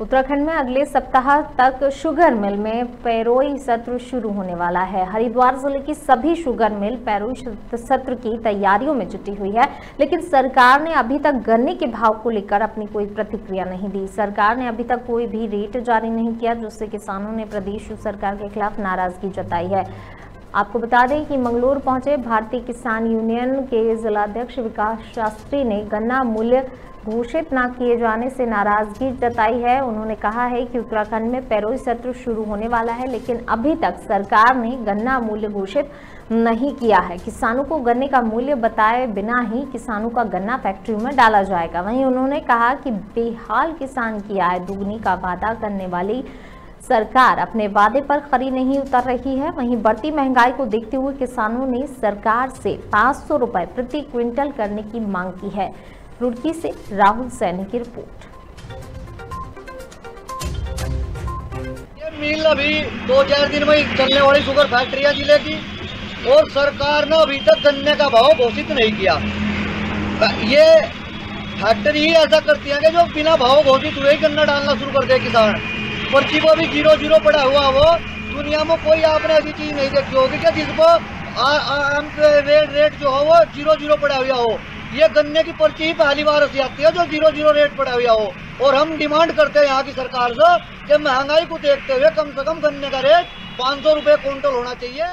उत्तराखंड में अगले सप्ताह तक शुगर मिल में पैरोई सत्र शुरू होने वाला है। हरिद्वार ज़िले की सभी शुगर मिल पैरोई सत्र की तैयारियों में जुटी हुई है, लेकिन सरकार ने अभी तक गन्ने के भाव को लेकर अपनी कोई प्रतिक्रिया नहीं दी। सरकार ने अभी तक कोई भी रेट जारी नहीं किया, जिससे किसानों ने प्रदेश सरकार के खिलाफ नाराज़गी जताई है। आपको बता दें कि मंगलोर पहुँचे भारतीय किसान यूनियन के जिलाध्यक्ष विकास शास्त्री ने गन्ना मूल्य घोषित न किए जाने से नाराज़गी जताई है। उन्होंने कहा है कि उत्तराखंड में पैरोई सत्र शुरू होने वाला है, लेकिन अभी तक सरकार ने गन्ना मूल्य घोषित नहीं किया है। किसानों को गन्ने का मूल्य बताए बिना ही किसानों का गन्ना फैक्ट्री में डाला जाएगा। वहीं उन्होंने कहा कि बेहाल किसान की आय दुगनी का वादा करने वाली सरकार अपने वादे पर खरी नहीं उतर रही है। वहीं बढ़ती महँगाई को देखते हुए किसानों ने सरकार से पाँच सौ रुपए प्रति क्विंटल करने की मांग की है। रुड़की से राहुल सैनी की रिपोर्ट। मिल अभी दो चार दिन में चलने वाली शुगर फैक्ट्री है ज़िले की, और सरकार ने अभी तक गन्ने का भाव घोषित नहीं किया। ये फैक्ट्री ही ऐसा करती है कि जो बिना भाव घोषित हुए गन्ना डालना शुरू कर दे किसान। पर्ची को भी ज़ीरो ज़ीरो पड़ा हुआ वो। दुनिया में कोई आपने ऐसी चीज़ नहीं देखी होगी क्या जिसको रेट रेट जो हो वो ज़ीरो ज़ीरो पड़ा हुआ हो। ये गन्ने की पर्ची ही पहली बार ऐसी आती है जो ज़ीरो ज़ीरो रेट पड़ा हुआ हो। और हम डिमांड करते हैं यहाँ की सरकार से कि महँगाई को देखते हुए कम से कम गन्ने का रेट पाँच सौ रुपये क्विंटल होना चाहिए।